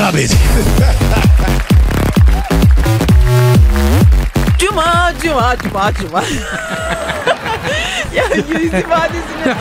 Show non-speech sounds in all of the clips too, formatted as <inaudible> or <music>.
Ara beni. Cuma, cuma, cuma, cuma. <laughs> ya yüz ifadesini.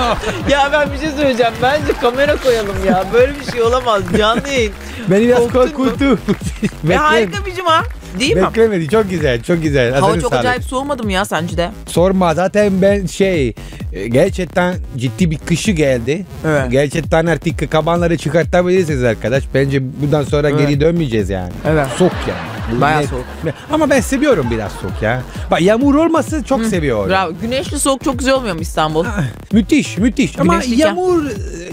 ya ben bir şey söyleyeceğim. Bence kamera koyalım ya. Böyle bir şey olamaz. Canlı yayın. Beni biraz Korktun mu? korkuttu. <laughs> Ve harika bir cuma. Değil mi? Beklemedi. Çok güzel. Çok güzel. Hava Hazırım çok sağlık. acayip soğumadı mı ya sence de? Sorma zaten ben şey e, gerçekten ciddi bir kışı geldi. Evet. Gerçekten artık kabanları çıkartabilirsiniz arkadaş. Bence bundan sonra Evet. geri dönmeyeceğiz yani. Evet. Soğuk yani. Bayağı net. soğuk. Ama ben seviyorum biraz soğuk ya. Bak yağmur olması çok seviyorum. Bravo. Güneşli soğuk çok güzel olmuyor mu İstanbul? Müthiş müthiş. Ama Güneşliyken. yağmur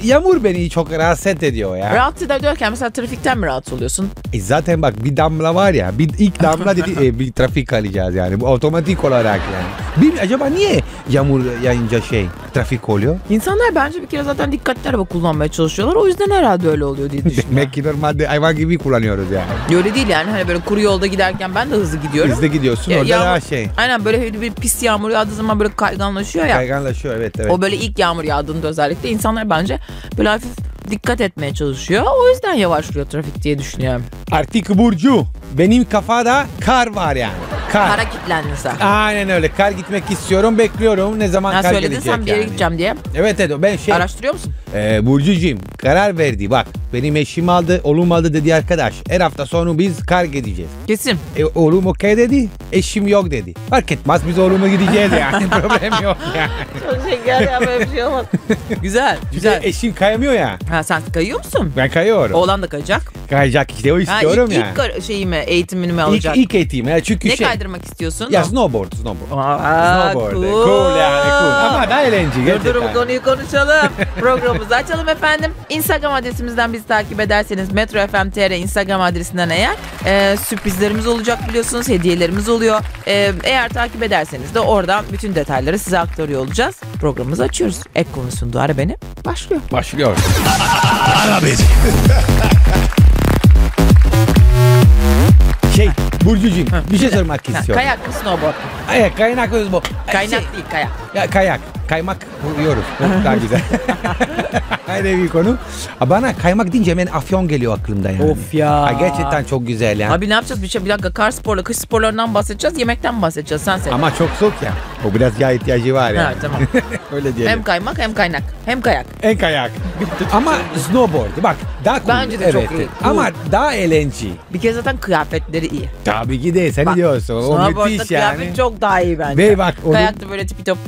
yağmur beni çok rahatsız ediyor ya. Rahatsız eder diyorken mesela trafikten mi rahatsız oluyorsun? E zaten bak bir damla var ya bir ilk damla <laughs> dedi e, bir trafik alacağız yani bu otomatik olarak yani. Bir, acaba niye yağmur yağınca şey trafik oluyor? İnsanlar bence bir kere zaten dikkatli araba kullanmaya çalışıyorlar. O yüzden herhalde öyle oluyor diye <laughs> düşünüyorum. Demek ki normalde hayvan gibi kullanıyoruz yani. Öyle değil yani hani böyle kuru yolda giderken ben de hızlı gidiyorum. Hızlı gidiyorsun Ya- orada yağmur- daha şey Aynen böyle bir, bir pis yağmur yağdığı zaman böyle kayganlaşıyor ya. kayganlaşıyor evet evet. O böyle ilk yağmur yağdığında özellikle insanlar bence böyle hafif dikkat etmeye çalışıyor. O yüzden yavaşlıyor trafik diye düşünüyorum. Artık Burcu benim kafada kar var yani. Kar. Kara kilitlendin sen. Aynen öyle kar gitmek istiyorum bekliyorum ne zaman Ha, kar söyledin gelecek sen bir yere yani. gideceğim diye. Evet evet ben şey Araştırıyor musun? Ee, Burcucuğum karar verdi bak benim eşim aldı oğlum aldı dedi arkadaş her hafta sonu biz kar gideceğiz. Kesin. E, oğlum okey dedi eşim yok dedi. Fark etmez biz oğlumla gideceğiz yani <laughs> problem yok yani. Çok şeker ya böyle bir şey olmaz. <laughs> güzel güzel. Eşim kayamıyor ya Ha sen kayıyor musun? ben kayıyorum. Oğlan da kayacak. Kayacak işte o Ha, istiyorum ilk, ya. ilk kar- şeyi mi eğitimini mi İlk, alacak? ilk eğitim ya çünkü ne şey. Kaydırmak istiyorsun? Ya snowboard snowboard. Aa, snowboard. Cool. yani cool. Ama daha eğlenceli Dur dur bu gerçekten. konuyu konuşalım. <laughs> Programımızı açalım efendim. Instagram adresimizden bizi takip ederseniz Metro FM TR Instagram adresinden eğer e, sürprizlerimiz olacak biliyorsunuz. Hediyelerimiz oluyor. E, eğer takip ederseniz de oradan bütün detayları size aktarıyor olacağız. Programımızı açıyoruz. Ek konusunda ara beni. Başlıyor. Başlıyor. Ara beni. <laughs> Şey Burcucuğum bir şey sormak istiyorum. kayak mı snowboard mu? Ay, kaynak bu. Kaynak Şey, değil kayak. Ya kayak. Kaymak vuruyoruz. O Daha <laughs> güzel. <laughs> Ayrı bir konu. Bana kaymak deyince hemen afyon geliyor aklımda yani. Of ya. Ha, gerçekten çok güzel yani. Abi ne yapacağız? Bir, şey, bir dakika kar sporla, kış sporlarından bahsedeceğiz. Yemekten bahsedeceğiz? Sen söyle. Ama çok soğuk ya. O biraz yağ ihtiyacı var yani. Ha, tamam. <laughs> Öyle diyelim. hem kaymak hem kaynak. Hem kayak. En kayak. Ama snowboard bak daha cool. Bence de çok Evet, iyi. Ama daha eğlenceli. Bir kere zaten kıyafetleri iyi. Tabii ki de sen Bak, diyorsun. O müthiş kıyafet yani. Çok daha iyi bence. Ve bak onun- Kayakta böyle tipi top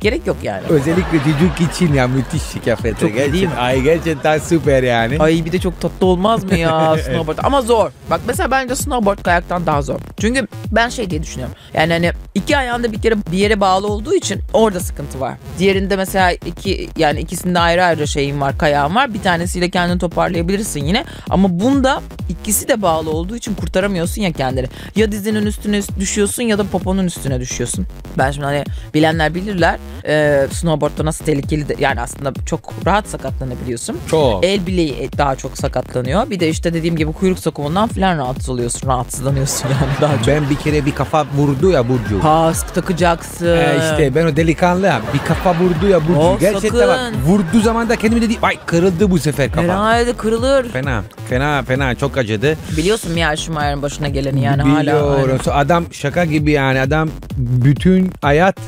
gerek yok yani. Özellikle çocuk için ya müthiş kıyafet. Çok iyi değil mi? Gerçekten- Ay gerçekten süper yani. Ay bir de çok tatlı olmaz mı ya <laughs> snowboard? Ama zor. Bak mesela bence snowboard kayaktan daha zor. Çünkü ben şey diye düşünüyorum. Yani hani iki ayağında bir kere bir yere bağlı olduğu için orada sıkıntı var. Diğerinde mesela iki yani ikisinde ayrı ayrı şeyin var, kayağın var. Bir tanesiyle kendini toparlayabilirsin yine. Ama bunda ikisi de bağlı olduğu için kurtaramıyorsun ya kendini. Ya dizinin üstüne düşüyorsun ya da poponun üstüne düşüyorsun. Ben şimdi hani bilenler bilirler. Ee, snowboardda nasıl tehlikeli de, yani aslında çok rahat sakatlanabiliyorsun. Çok. El bileği daha çok sakatlanıyor. Bir de işte dediğim gibi kuyruk sokumundan falan rahatsız oluyorsun. Rahatsızlanıyorsun yani daha çok. Ben bir kere bir kafa vurdu ya Burcu. Kask takacaksın. Ee, işte ben o delikanlı ya bir kafa vurdu ya Burcu. Of, Gerçekten bak sakın. vurduğu zaman da kendime dedi ay kırıldı bu sefer kafa. Herhalde kırılır. Fena fena fena çok acıdı. Biliyorsun Michael Schumacher'ın başına geleni yani hala. So, Adam şaka gibi yani adam bütün hayat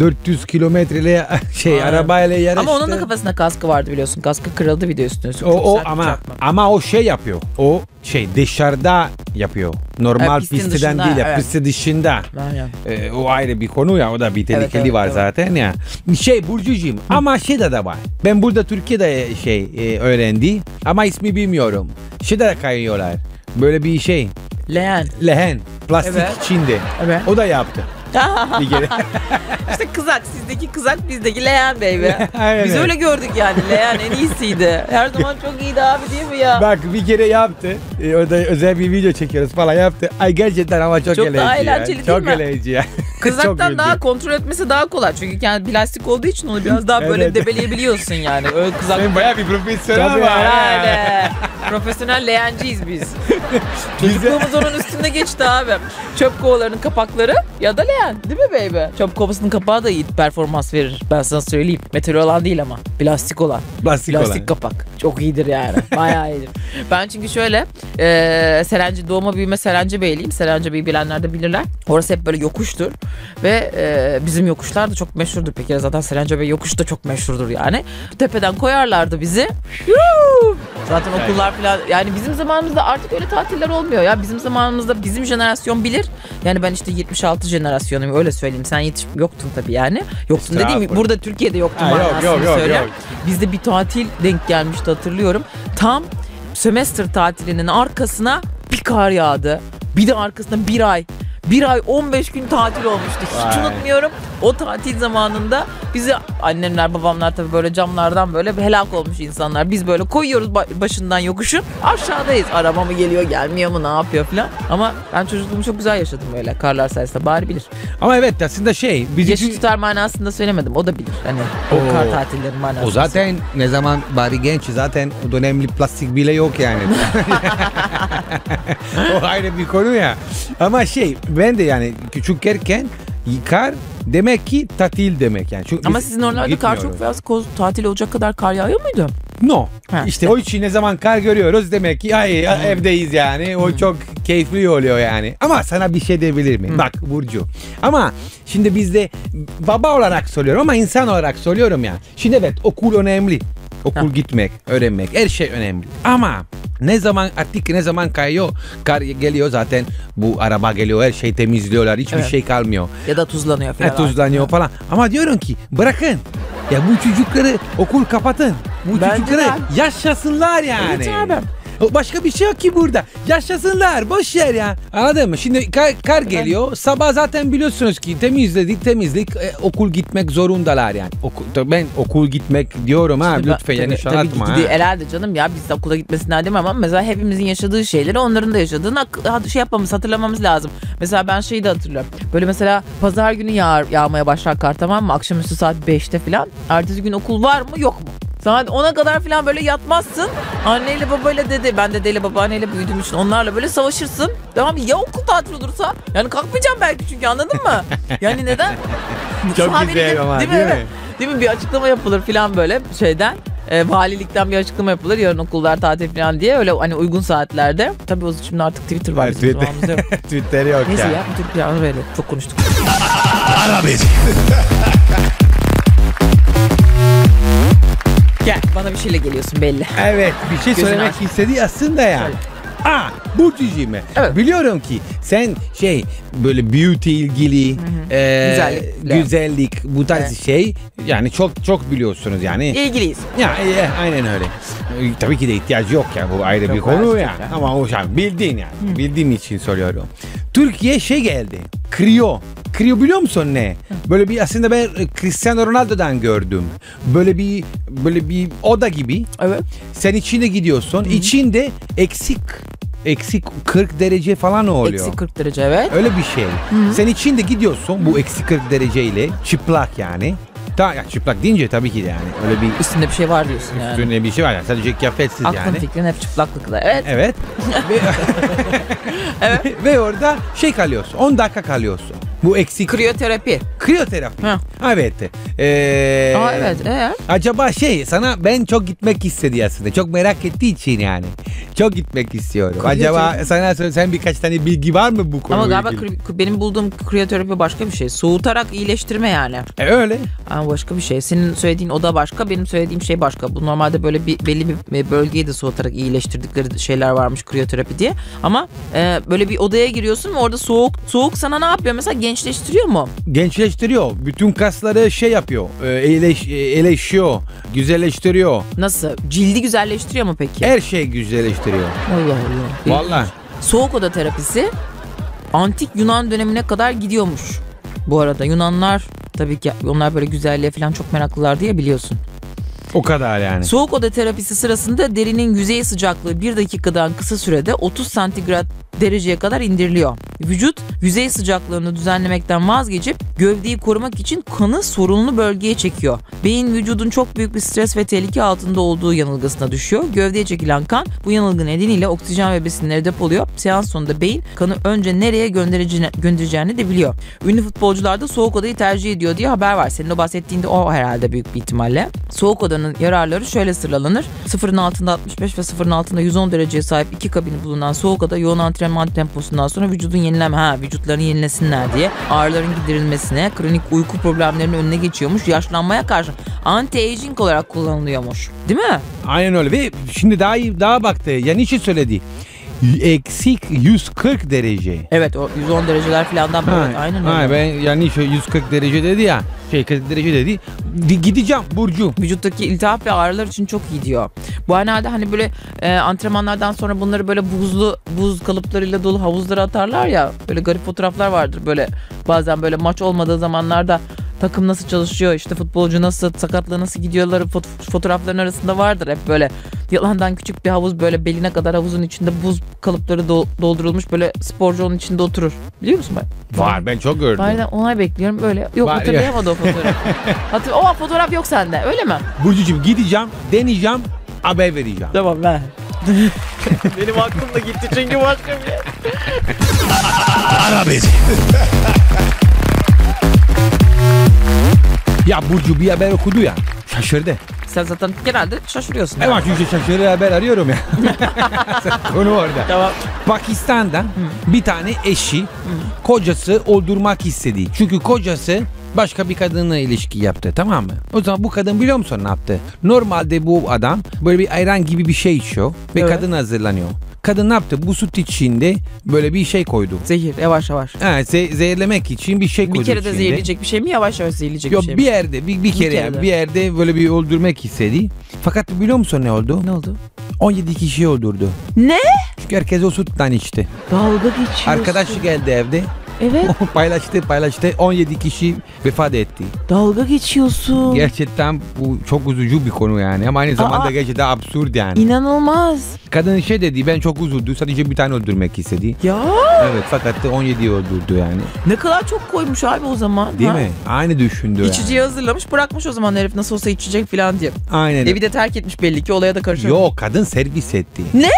400 kilometreyle <laughs> şey Aynen. arabayla yarıştı. Ama onun da kafasında kaskı vardı biliyorsun. Kaskı kırıldı bir de üstüne. o, o ama çarpma. ama o şey yapıyor. O şey dışarıda yapıyor. Normal Evet, pistin pistten dışında, değil ya evet. pistin dışında. Aynen. Ee, o ayrı bir konu ya o da bir tehlikeli evet, var evet. zaten ya. Şey Burcucuğum ama şey de de var. Ben burada Türkiye'de şey e, öğrendi ama ismi bilmiyorum. Şey de kayıyorlar. Böyle bir şey. Leğen. Lehen. Plastik Evet. içinde. Evet. O da yaptı. <laughs> bir kere. <laughs> işte kızak sizdeki kızak bizdeki leğen baby. <laughs> Aynen Biz öyle. gördük yani leğen en iyisiydi. Her zaman çok iyiydi abi değil mi ya? Bak bir kere yaptı. E, orada özel bir video çekiyoruz falan yaptı. Ay gerçekten ama çok, Çok daha eğlenceli. ya. eğlenceli değil Çok mi? eğlenceli ya. Kızaktan daha kontrol etmesi daha kolay. Çünkü kendi plastik olduğu için onu biraz daha böyle Evet. debeleyebiliyorsun yani. Öyle kızak Sen bayağı bir profesyonel Tabii var. herhalde. <laughs> Profesyonel leğenciyiz biz. <laughs> Çocukluğumuz onun üstünde geçti abi. Çöp kovalarının kapakları ya da leğen değil mi baby? Çöp kovasının kapağı da iyi performans verir. Ben sana söyleyeyim. Metal olan değil ama. Plastik olan. Plastik Plastik olan. kapak. Çok iyidir yani. Bayağı iyidir. <laughs> Ben çünkü şöyle e, Serence doğma büyüme Serence Beyliyim. Serence Bey'i bilenler de bilirler. Orası hep böyle yokuştur. Ve e, bizim yokuşlar da çok meşhurdur. Bir kere zaten Serence Bey yokuş da çok meşhurdur yani. Tepeden koyarlardı bizi. Yuh! Zaten okullar falan yani bizim zamanımızda artık öyle tatiller olmuyor ya. Bizim zamanımızda bizim jenerasyon bilir. Yani ben işte 76 jenerasyonuyum öyle söyleyeyim. Sen yetiş yoktun tabii yani. Yoktun dediğim burada Türkiye'de yoktun Ha, yok, yok, yok, söylüyorum. yok. Bizde bir tatil denk gelmişti hatırlıyorum. Tam sömestr tatilinin arkasına bir kar yağdı. Bir de arkasına bir ay. Bir ay 15 gün tatil olmuştu. Hiç Vay. unutmuyorum. O tatil zamanında bizi annemler babamlar tabii böyle camlardan böyle helak olmuş insanlar. Biz böyle koyuyoruz ba- başından yokuşun. Aşağıdayız. Araba mı geliyor gelmiyor mu ne yapıyor falan. Ama ben çocukluğumu çok güzel yaşadım böyle karlar sayesinde. Bari bilir. Ama evet aslında şey. Bizim Yaşı tutar manasında söylemedim. O da bilir. Hani o Oo. kar tatilleri manasında. O zaten ne zaman bari genç zaten o dönemli plastik bile yok yani. <laughs> <laughs> o ayrı bir konu ya. Ama şey ben de yani küçükken yıkar demek ki tatil demek yani. Çünkü Ama sizin oralarda kar çok fazla koz, tatil olacak kadar kar yağıyor muydu? No. Ha, işte o için ne zaman kar görüyoruz demek ki ay evdeyiz yani. O çok keyifli oluyor yani. Ama sana bir şey diyebilir miyim? Bak Burcu. Ama şimdi bizde baba olarak söylüyorum ama insan olarak söylüyorum ya. Şimdi evet okul önemli. <laughs> Okul gitmek, öğrenmek her şey önemli. Ama ne zaman artık ne zaman kayıyor, kar geliyor zaten bu araba geliyor her şey temizliyorlar hiçbir Evet. şey kalmıyor. Ya da tuzlanıyor falan. Ha, tuzlanıyor falan. Ama diyorum ki bırakın. Ya bu çocukları okul kapatın. Bu Bence çocukları de. yaşasınlar yani. Evet abi. Başka bir şey yok ki burada. Yaşasınlar. Boş yer ya. Anladın mı? Şimdi kar, kar geliyor. Sabah zaten biliyorsunuz ki temizledik temizlik e, okul gitmek zorundalar yani. Tabii ben okul gitmek diyorum ha Tabii, lütfen tabii, yanlış tabii ha. de- Herhalde canım ya biz de okula gitmesinler demem ama mesela hepimizin yaşadığı şeyleri onların da yaşadığını şey yapmamız hatırlamamız lazım. Mesela ben şeyi de hatırlıyorum. Böyle mesela pazar günü yağar, yağmaya başlar kar tamam mı? Akşamüstü saat 5'te falan. Ertesi gün okul var mı yok mu? Saat 10'a kadar falan böyle yatmazsın. Anneyle babayla dede. Ben dedeyle babaanneyle büyüdüğüm için onlarla böyle savaşırsın. Tamam? Ya okul tatil olursa? Yani kalkmayacağım belki çünkü anladın mı? Yani neden? <laughs> Çok Sahabenin- güzel ama, değil mi? değil mi? Evet. Değil mi? Bir açıklama yapılır falan böyle şeyden. E, valilikten bir açıklama yapılır yarın okullar tatil falan diye öyle hani uygun saatlerde. Tabii o şimdi artık Twitter var bizim Twitter, yok. <laughs> Twitter yok Neyse ya. ya planı böyle çok konuştuk. <laughs> Ara Gel bana bir şeyle geliyorsun belli. Evet bir şey söylemek aç. istedi aslında ya. Söyle. Aa Burcucuğum Evet. biliyorum ki sen şey böyle beauty ilgili e, Güzellikle. güzellik bu tarz Evet. şey yani çok çok biliyorsunuz yani. İlgiliyiz. Ya e, aynen öyle. E, Tabii ki de ihtiyacı yok ya bu ayrı Yok, bir konu var, ya. çok ya. Ama o şey bildiğin yani. Bildiğim için soruyorum. Türkiye şey geldi. Kriyo. Kriyo biliyor musun ne? Böyle bir aslında ben e, Cristiano Ronaldo'dan gördüm. Böyle bir böyle bir oda gibi. Evet. Sen içine gidiyorsun. içinde eksik eksik 40 derece falan oluyor. Eksi 40 derece evet. Öyle bir şey. Sen içinde gidiyorsun bu eksi 40 dereceyle çıplak yani. Ta, ya çıplak deyince tabii ki de yani öyle bir Üstünde bir şey var diyorsun yani. üstünde bir şey var yani sadece kıyafetsiz Aklın yani. fikrin hep çıplaklıkla. Evet. Evet. <laughs> ve, <laughs> ve orada şey kalıyorsun 10 dakika kalıyorsun. Bu eksik Kriyoterapi. kriyoterapi. Ha. Evet. Ee, Aa evet. Ee? Acaba şey sana ben çok gitmek istedi aslında. Çok merak ettiği için yani. Çok gitmek istiyorum. Acaba sana sen birkaç tane bilgi var mı bu konuyla Ama galiba ilgili? kri- benim bulduğum kriyoterapi başka bir şey. Soğutarak iyileştirme yani. E, öyle. Ama başka bir şey. Senin söylediğin oda başka, benim söylediğim şey başka. Bu normalde böyle bir belli bir bölgeyi de soğutarak iyileştirdikleri şeyler varmış kriyoterapi diye. Ama e, böyle bir odaya giriyorsun ve orada soğuk soğuk sana ne yapıyor? Mesela gençleştiriyor mu? Gençleştiriyor. Bütün kasları şey yapıyor. E, iyileş, e, iyileşiyor. Güzelleştiriyor. Nasıl? Cildi güzelleştiriyor mu peki? Her şey güzelleştiriyor. Allah Allah. Vallahi. Soğuk oda terapisi antik Yunan dönemine kadar gidiyormuş. Bu arada Yunanlar tabii ki onlar böyle güzelliğe falan çok meraklılar diye biliyorsun. O kadar yani. Soğuk oda terapisi sırasında derinin yüzey sıcaklığı 1 dakikadan kısa sürede 30 santigrat dereceye kadar indiriliyor. Vücut yüzey sıcaklığını düzenlemekten vazgeçip gövdeyi korumak için kanı sorunlu bölgeye çekiyor. Beyin vücudun çok büyük bir stres ve tehlike altında olduğu yanılgısına düşüyor. Gövdeye çekilen kan bu yanılgı nedeniyle oksijen ve besinleri depoluyor. Seans sonunda beyin kanı önce nereye göndereceğini, göndereceğini de biliyor. Ünlü futbolcular da soğuk odayı tercih ediyor diye haber var. Senin o bahsettiğinde o herhalde büyük bir ihtimalle. Soğuk odanın yararları şöyle sıralanır. Sıfırın altında 65 ve sıfırın altında 110 dereceye sahip iki kabini bulunan soğuk oda yoğun antrenman temposundan sonra vücudun yenileme, ha vücutlarını yenilesinler diye ağrıların giderilmesine, kronik uyku problemlerinin önüne geçiyormuş. Yaşlanmaya karşı anti-aging olarak kullanılıyormuş. Değil mi? Aynen öyle ve şimdi daha iyi daha baktı. Yani için söyledi. Eksik 140 derece. Evet o 110 dereceler falandan Ha, evet, aynen ha, öyle. ben yani şu 140 derece dedi ya. Şey 40 derece dedi. Di- Gideceğim Burcu. Vücuttaki iltihap ve ağrılar için çok iyi diyor. Bu herhalde hani böyle e, antrenmanlardan sonra bunları böyle buzlu buz kalıplarıyla dolu havuzlara atarlar ya. Böyle garip fotoğraflar vardır böyle bazen böyle maç olmadığı zamanlarda takım nasıl çalışıyor işte futbolcu nasıl sakatlığı nasıl gidiyorlar fot- fotoğrafların arasında vardır hep böyle yalandan küçük bir havuz böyle beline kadar havuzun içinde buz kalıpları do- doldurulmuş böyle sporcu onun içinde oturur. Biliyor musun ben? Var ben çok gördüm. De onay bekliyorum böyle. Yok Var ya. hatırlayamadı o fotoğrafı. <laughs> Hatır o fotoğraf yok sende öyle mi? Burcucuğum gideceğim, deneyeceğim, haber vereceğim. Tamam ben. <laughs> Benim aklım da gitti çünkü başka bir yer. Ara. <laughs> Ya Burcu bir haber okudu ya. Şaşırdı. Sen zaten genelde şaşırıyorsun. Evet çünkü şaşırdı haber arıyorum ya. <laughs> Konu orada. Tamam. Pakistan'da bir tane eşi kocası öldürmek istedi. Çünkü kocası başka bir kadınla ilişki yaptı tamam mı? O zaman bu kadın biliyor musun ne yaptı? Normalde bu adam böyle bir ayran gibi bir şey içiyor ve Evet. kadın hazırlanıyor. Kadın ne yaptı? Bu süt içinde böyle bir şey koydu. Zehir yavaş yavaş. Ha, ze- zehirlemek için bir şey koydu Bir kere de içinde. zehirleyecek bir şey mi yavaş yavaş zehirleyecek Yok bir şey bir mi? yerde bir, bir kere, kere yani, de. bir yerde böyle bir öldürmek istedi. Fakat biliyor musun ne oldu? Ne oldu? 17 kişi öldürdü. Ne? Çünkü herkes o sütten içti. Dalga geçiyorsun. Arkadaşı geldi evde. Evet <laughs> paylaştı paylaştı 17 kişi vefat etti. dalga geçiyorsun. Gerçekten bu çok üzücü bir konu yani ama aynı zamanda Aa. gerçekten absürt yani. İnanılmaz. Kadın şey dedi ben çok üzüldü sadece bir tane öldürmek istedi. Ya Evet fakat 17 öldürdü yani. ne kadar çok koymuş abi o zaman. Değil ha? mi? Aynı düşündü yani. İçiciyi hazırlamış bırakmış o zaman herif nasıl olsa içecek falan diye. Aynen. Evi de terk etmiş belli ki olaya da karışıyor. Yok kadın servis etti. Ne?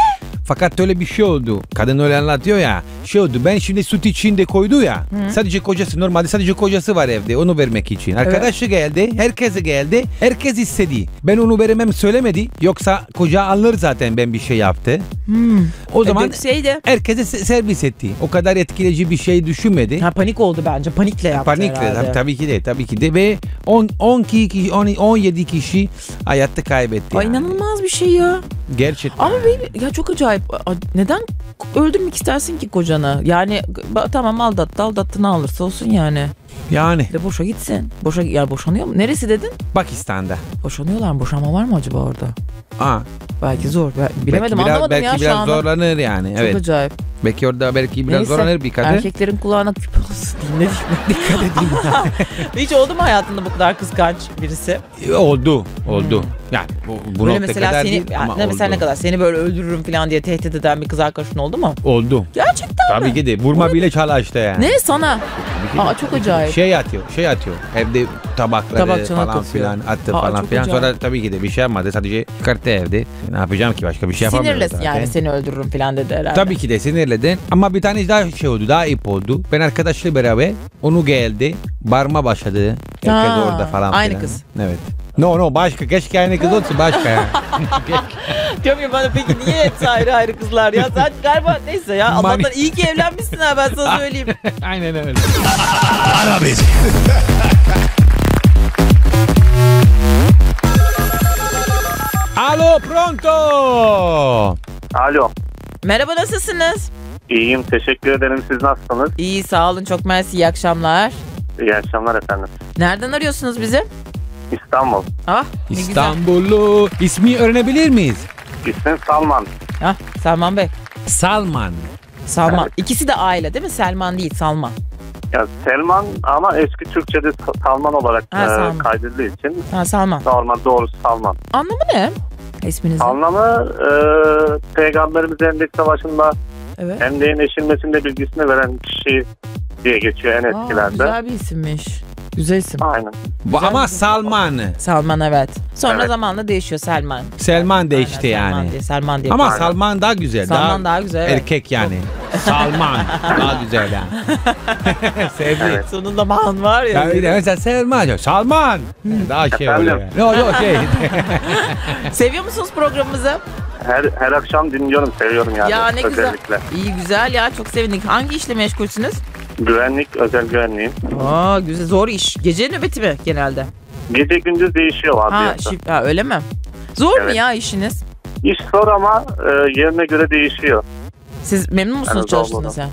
Fakat öyle bir şey oldu. Kadın öyle anlatıyor ya. Şey oldu ben şimdi süt içinde koydu ya. Sadece kocası normalde sadece kocası var evde onu vermek için. Arkadaşı geldi. Herkese geldi. Herkes istedi. Ben onu veremem söylemedi. Yoksa koca alır zaten ben bir şey yaptı. Hmm. O zaman Dökseydi. herkese se- servis etti. O kadar etkileyici bir şey düşünmedi. Ha panik oldu bence. Panikle yaptı Panikle herhalde. tabii, tabii ki de tabii ki de ve 10 12 kişi 10 17 kişi hayatta kaybetti. Ay yani. inanılmaz bir şey ya. Gerçekten. Ama baby ya çok acayip. Neden öldürmek istersin ki kocanı? Yani tamam aldattı aldattı ne alırsa olsun yani. Yani De boşa gitsin. Boşa yani boşanıyor mu? Neresi dedin? Pakistan'da. Boşanıyorlar mı? Boşanma var mı acaba orada? Aa, Belki zor. Ben- Bilemedim belki biraz, anlamadım belki ya şu biraz anda. zorlanır yani. Çok evet. acayip. Belki orada belki biraz Neyse, zorlanır bir kadın. Erkeklerin kulağına küpe olsun diyeyim. Dikkat edin. <laughs> Hiç oldu mu hayatında bu kadar kıskanç birisi? Oldu, oldu. Yani bu, bu Hmm. Böyle mesela kadar seni değil ama ne mesela oldu. ne kadar seni böyle öldürürüm falan diye tehdit eden bir kız arkadaşın oldu mu? Oldu. Gerçekten Tabii mi? ki de. Vurma bile çalıştı yani. Ne sana? Ki de. Aa çok acayip. Şey atıyor, şey atıyor. Evde tabakları Tabak, falan atıyor. filan attı Aa, falan filan. acayip. Sonra tabii ki de bir şey yapmadı. Sadece çıkarttı evde. Ne yapacağım ki başka bir şey yapamıyorum Sinirlesin zaten. yani seni öldürürüm falan dedi herhalde. Tabii ki de sinirledin. Ama bir tane daha şey oldu. Daha ip oldu. Ben arkadaşla beraber onu geldi. Barma başladı. Herkes orada falan aynı filan. kız. Evet. No no başka. Keşke aynı kız olsun başka ya. <laughs> Diyorum ya bana peki niye hepsi ayrı ayrı kızlar ya? Sen galiba neyse ya Mani- Allah'tan iyi ki evlenmişsin ha ben sana söyleyeyim. <laughs> Aynen öyle. Ara bezi. Alo pronto. Alo. Merhaba nasılsınız? İyiyim. Teşekkür ederim. Siz nasılsınız? İyi sağ olun çok mersi iyi akşamlar. İyi akşamlar efendim. Nereden arıyorsunuz bizi? İstanbul. Ah ne güzel. İstanbullu. İsmi öğrenebilir miyiz? İsmim Salman. Ah Selman Bey. Salman. Salman. Evet. İkisi de aile değil mi? Selman değil Salman. Ya Selman ama eski Türkçe'de Sa- Salman olarak Ha, e, Salman. kaydedildiği için Ha Salman. normal doğrusu Salman. Anlamı ne? İsminizin. Anlamı e, Peygamberimiz Hendek Savaşı'nda Evet. Emdeğin eşilmesinde bilgisini veren kişi diye geçiyor en Aa, eskilerde. güzel bir isimmiş. Güzel isim. Aynen. Bu ama Salman. Salman evet. Sonra Evet. zamanla değişiyor Selman. Selman değişti Aynen, Selman yani. diye, Selman diye. Ama Aynen. Salman daha güzel. Salman daha güzel, evet. Erkek yani. Salman <laughs> daha güzel yani. <laughs> Sevdi. Evet. Sonunda man var ya. Ya bir de mesela Selman diyor. Salman. Daha şey Efendim? oluyor. yani. Yok yok şey. <laughs> Seviyor musunuz programımızı? Her, her akşam dinliyorum, seviyorum yani. ya ne güzel. özellikle. İyi güzel ya çok sevindik. Hangi işle meşgulsünüz? Güvenlik, özel güvenliğim. Aa güzel zor iş. Gece nöbeti mi genelde? Gece gündüz değişiyor Ha, vardiyası. şif- ha öyle mi? Zor mu Evet. ya işiniz? İş zor ama e, yerine göre değişiyor. Siz memnun musunuz Evet, çalıştığınız yani?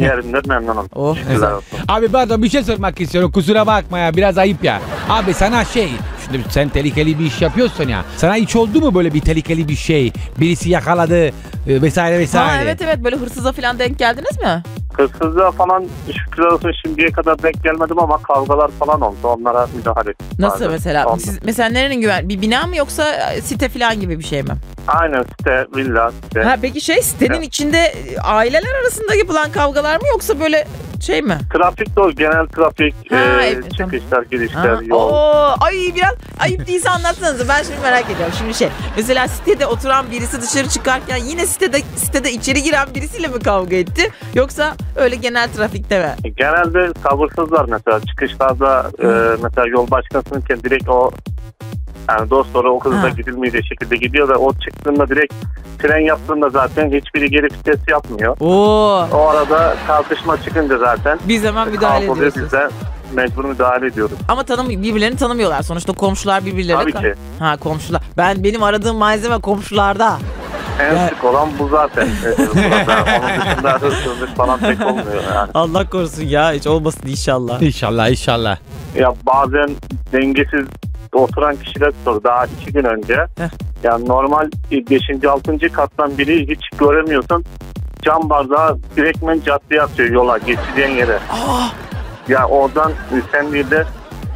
Yerimde memnunum. <laughs> Oh, Şükürler güzel. olsun. Abi pardon bir şey sormak istiyorum. Kusura bakma ya biraz ayıp ya. Abi sana şey şimdi sen tehlikeli bir iş yapıyorsun ya. Sana hiç oldu mu böyle bir tehlikeli bir şey? Birisi yakaladı e, vesaire vesaire. Ha, evet evet böyle hırsıza falan denk geldiniz mi? Hırsızlığa falan şükürler olsun şimdiye kadar denk gelmedim ama kavgalar falan oldu. Onlara müdahale ettim. Nasıl bazen. mesela? Oldu. Siz, mesela nerenin güven? Bir bina mı yoksa e, site falan gibi bir şey mi? Aynen site, villa, site. Ha peki şey sitenin Evet. içinde e, aileler arasında yapılan kavgalar mı yoksa böyle şey mi? Trafik de o genel trafik, Ha, e, evet, tamam. çıkışlar, girişler, Ha, yol. Oo, ay biraz ayıp değilse anlatsanıza ben şimdi merak ediyorum. Şimdi şey mesela sitede oturan birisi dışarı çıkarken yine sitede sitede içeri giren birisiyle mi kavga etti? Yoksa öyle genel trafikte mi? Genelde sabırsızlar mesela çıkışlarda e, mesela yol başkasınınken direkt o yani dost doğru o hızla Ha. gidilmeyecek şekilde gidiyor ve o çıktığında direkt fren yaptığında zaten hiçbiri geri vites yapmıyor. Oo, O arada tartışma çıkınca zaten biz hemen müdahale ediyorsunuz. biz de mecbur müdahale ediyoruz. Ama tanım birbirlerini tanımıyorlar. Sonuçta komşular birbirlerine. Tabii ki. Ha komşular. Ben benim aradığım malzeme komşularda. En Ya- sık olan bu zaten. <laughs> e, burada. Onun dışında hırsızlık falan pek olmuyor yani. Allah korusun ya hiç olmasın inşallah. İnşallah inşallah. Ya bazen dengesiz oturan kişiler soru daha iki gün önce. Heh. Yani normal 5. 6. kattan biri hiç göremiyorsun. Cam bardağı direktmen caddeye atıyor yola geçeceğin yere. Aa, Ya oradan sen değil de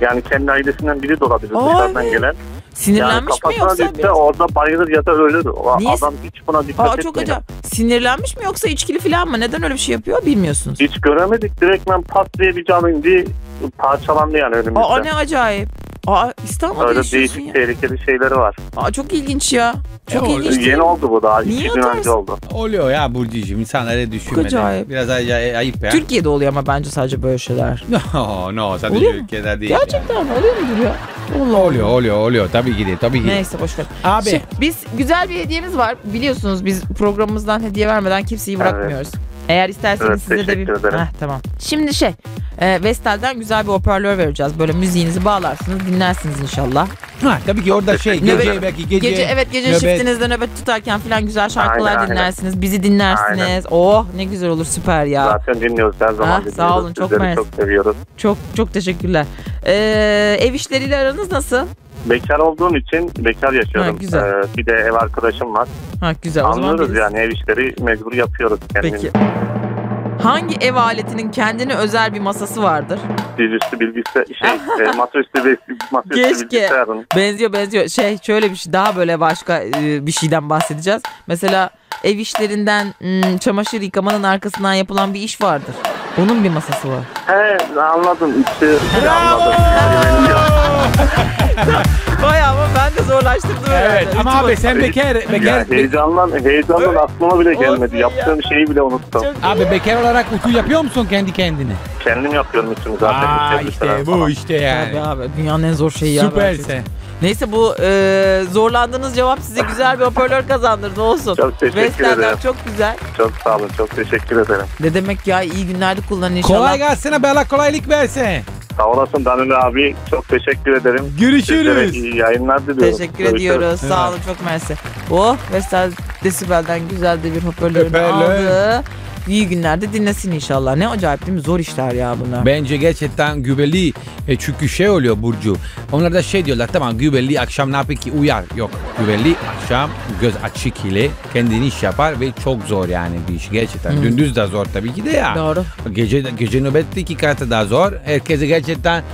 yani kendi ailesinden biri de olabilir Ay. dışarıdan gelen. Yani sinirlenmiş mi kafasına yoksa? düşse orada bayılır ya da ölür. Niye? Adam hiç buna dikkat Aa, etmiyor. çok acayip. Sinirlenmiş mi yoksa içkili falan mı? Neden öyle bir şey yapıyor bilmiyorsunuz. Hiç göremedik. Direktmen pat diye bir cam indi. Parçalandı yani önümüzde. Aa ne acayip. Aa İstanbul'da Öyle yaşıyorsun değişik ya. tehlikeli şeyleri var. Aa çok ilginç ya. Çok E, ilginç değil Yeni mi? oldu bu daha. Niye iki gün atarsın? önce oldu. Oluyor ya Burcu'cum insanları düşünmeden. acayip. Biraz ay- ayıp ya. Türkiye'de oluyor ama bence sadece böyle şeyler. <laughs> No no sadece Oluyor mu? değil. Gerçekten oluyor mudur ya? Yani. Oluyor oluyor oluyor tabii ki de tabii ki. de. Neyse boş ver. Abi Şey, biz güzel bir hediyemiz var. Biliyorsunuz biz programımızdan hediye vermeden kimseyi Evet. bırakmıyoruz. Eğer isterseniz Evet, size de bir... ederim. Heh, tamam. Şimdi şey, e, Vestel'den güzel bir hoparlör vereceğiz. Böyle müziğinizi bağlarsınız, dinlersiniz inşallah. ha, tabii ki orada şey Teşekkür gece belki gece. Gece, evet gece nöbet- şiftinizde nöbet tutarken falan güzel şarkılar Aynen, aynen. dinlersiniz. Bizi dinlersiniz. Aynen. Oh ne güzel olur süper ya. Zaten dinliyoruz her zaman Ah, dinliyoruz. sağ olun, çok mersi. çok seviyoruz. Çok çok teşekkürler. Ee, ev işleriyle aranız nasıl? Bekar olduğum için bekar yaşıyorum. Ha, güzel. Ee, bir de ev arkadaşım var. Ha güzel. O Anlıyoruz yani ev işleri mecbur yapıyoruz kendimiz. Peki. Hangi ev aletinin kendine özel bir masası vardır? Dizüstü bilgisayar, şey, <laughs> e, masaüstü, ve- masaüstü Keşke. Benziyor benziyor. Şey şöyle bir şey daha böyle başka e, bir şeyden bahsedeceğiz. Mesela ev işlerinden hmm, çamaşır yıkamanın arkasından yapılan bir iş vardır. Onun bir masası var. He anladım. İşte, anladım. <laughs> Bayağı ama ben de zorlaştırdım Evet herhalde. ama abi sen bekar Ya, bekar heyecanlan, heyecandan aklıma bile gelmedi. Ya. Yaptığım şeyi bile unuttum. Çok abi bekar olarak utu yapıyor musun kendi kendine? Kendim yapıyorum için zaten. Aa İşte işte falan. bu işte yani. Tabii abi dünyanın en zor şeyi ya. Süpersin. Neyse bu e, zorlandığınız cevap size güzel bir hoparlör kazandırdı olsun. Çok teşekkür Vestel'den ederim. çok güzel. Çok sağ olun. Çok teşekkür ederim. Ne demek ya iyi günlerde kullanın inşallah. Kolay gelsin abi Allah kolaylık versin. Sağ olasın Danilo abi. Çok teşekkür ederim. Görüşürüz. Sizlere iyi yayınlar diliyorum. Teşekkür Görüşürüz. ediyoruz. Sağ olun çok mersi. Oh Vestel Desibel'den güzel de bir hoparlörünü Hoparlör. aldı. İyi günlerde dinlesin inşallah. Ne acayip değil mi? Zor işler ya bunlar. Bence gerçekten güveli e, çünkü şey oluyor Burcu. Onlar da şey diyorlar tamam güveli akşam ne yapıyor ki uyar. Yok güveli akşam göz açık ile kendini iş yapar ve çok zor yani bir iş gerçekten. Hmm. Gündüz de zor tabii ki de ya. Doğru. Gece, gece nöbette iki katı daha zor. Herkese gerçekten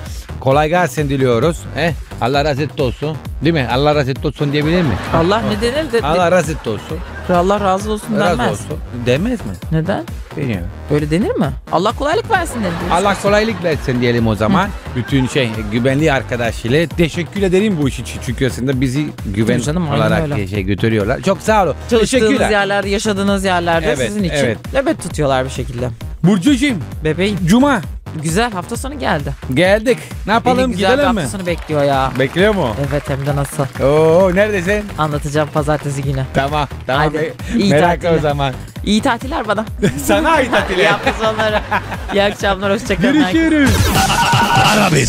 kolay gelsin diliyoruz. Eh, Allah razı olsun. Değil mi? Allah razı olsun diyebilir mi? Allah ne denir? De, Allah razı olsun. Allah razı olsun Razı denmez. olsun. Demez mi? Neden? Bilmiyorum. Öyle denir mi? Allah kolaylık versin denir. Allah kolaylık versin diyelim o zaman. Bütün şey güvenli arkadaşıyla teşekkür ederim bu iş için. Çünkü aslında bizi güven Tabii canım, aynen olarak öyle. şey götürüyorlar. Çok sağ olun. Çalıştığınız Teşekkürler. yerlerde, yaşadığınız yerlerde Evet, sizin için. evet. Evet. tutuyorlar bir şekilde. Burcucuğum Bebeğim Cuma güzel hafta sonu geldi. geldik. Ne yapalım Beni güzel bir gidelim mi? hafta sonu bekliyor ya. Bekliyor mu? Evet hem de nasıl. Oo neredesin? Anlatacağım pazartesi günü. Tamam tamam. Haydi, iyi Merak tatiller. o zaman. İyi tatiller bana. <laughs> Sana ait İyi tatile. hafta sonları. İyi akşamlar. Hoşçakalın. Görüşürüz. Ara beni.